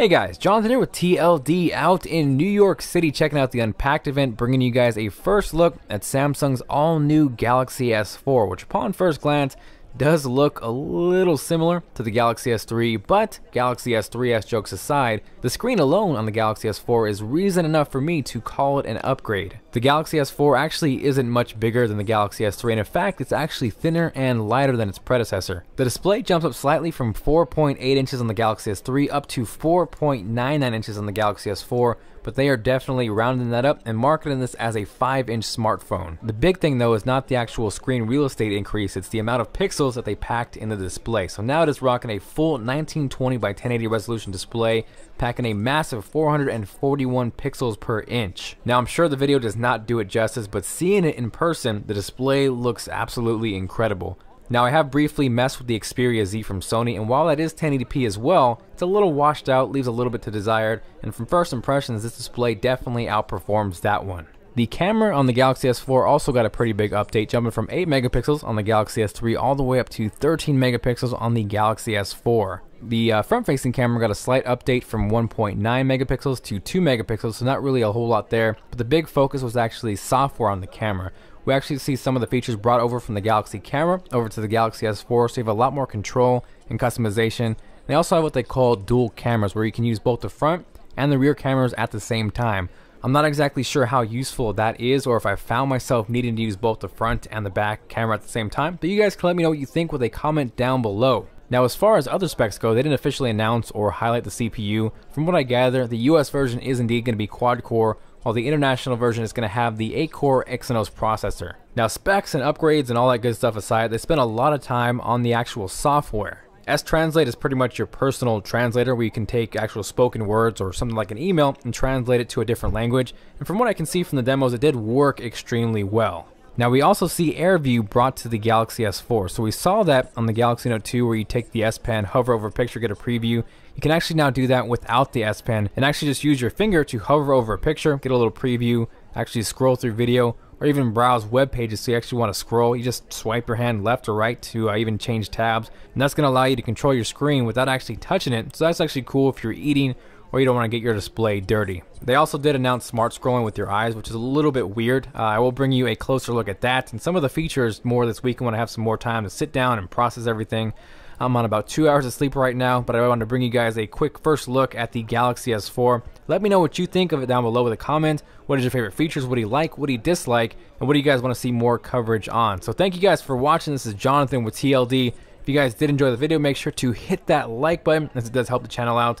Hey guys, Jonathan here with TLD out in New York City checking out the Unpacked event, bringing you guys a first look at Samsung's all new Galaxy S4, which upon first glance does look a little similar to the Galaxy S3, but Galaxy S3S jokes aside, the screen alone on the Galaxy S4 is reason enough for me to call it an upgrade. The Galaxy S4 actually isn't much bigger than the Galaxy S3, and in fact, it's actually thinner and lighter than its predecessor. The display jumps up slightly from 4.8 inches on the Galaxy S3 up to 4.99 inches on the Galaxy S4, but they are definitely rounding that up and marketing this as a 5 inch smartphone. The big thing though is not the actual screen real estate increase, it's the amount of pixels that they packed in the display. So now it is rocking a full 1920 by 1080 resolution display, packing a massive 441 pixels per inch. Now I'm sure the video does not do it justice, but seeing it in person, the display looks absolutely incredible. Now I have briefly messed with the Xperia Z from Sony and while that is 1080p as well, it's a little washed out, leaves a little bit to desired, and from first impressions this display definitely outperforms that one. The camera on the Galaxy S4 also got a pretty big update, jumping from 8 megapixels on the Galaxy S3 all the way up to 13 megapixels on the Galaxy S4. The uh, front-facing camera got a slight update from 1.9 megapixels to 2 megapixels, so not really a whole lot there, but the big focus was actually software on the camera we actually see some of the features brought over from the Galaxy camera over to the Galaxy S4, so you have a lot more control and customization. They also have what they call dual cameras, where you can use both the front and the rear cameras at the same time. I'm not exactly sure how useful that is or if I found myself needing to use both the front and the back camera at the same time, but you guys can let me know what you think with a comment down below. Now as far as other specs go, they didn't officially announce or highlight the CPU. From what I gather, the US version is indeed going to be quad-core while the international version is going to have the 8-core Exynos processor. Now specs and upgrades and all that good stuff aside, they spent a lot of time on the actual software. S-Translate is pretty much your personal translator where you can take actual spoken words or something like an email and translate it to a different language. And from what I can see from the demos, it did work extremely well. Now we also see AirView brought to the Galaxy S4. So we saw that on the Galaxy Note 2 where you take the S Pen, hover over a picture, get a preview. You can actually now do that without the S Pen and actually just use your finger to hover over a picture, get a little preview, actually scroll through video, or even browse web pages so you actually want to scroll. You just swipe your hand left or right to uh, even change tabs. And that's going to allow you to control your screen without actually touching it. So that's actually cool if you're eating or you don't want to get your display dirty. They also did announce smart scrolling with your eyes, which is a little bit weird. Uh, I will bring you a closer look at that and some of the features more this week when I have some more time to sit down and process everything. I'm on about two hours of sleep right now, but I want to bring you guys a quick first look at the Galaxy S4. Let me know what you think of it down below with a comment. What is your favorite features? What do you like? What do you dislike? And what do you guys want to see more coverage on? So thank you guys for watching. This is Jonathan with TLD. If you guys did enjoy the video, make sure to hit that like button as it does help the channel out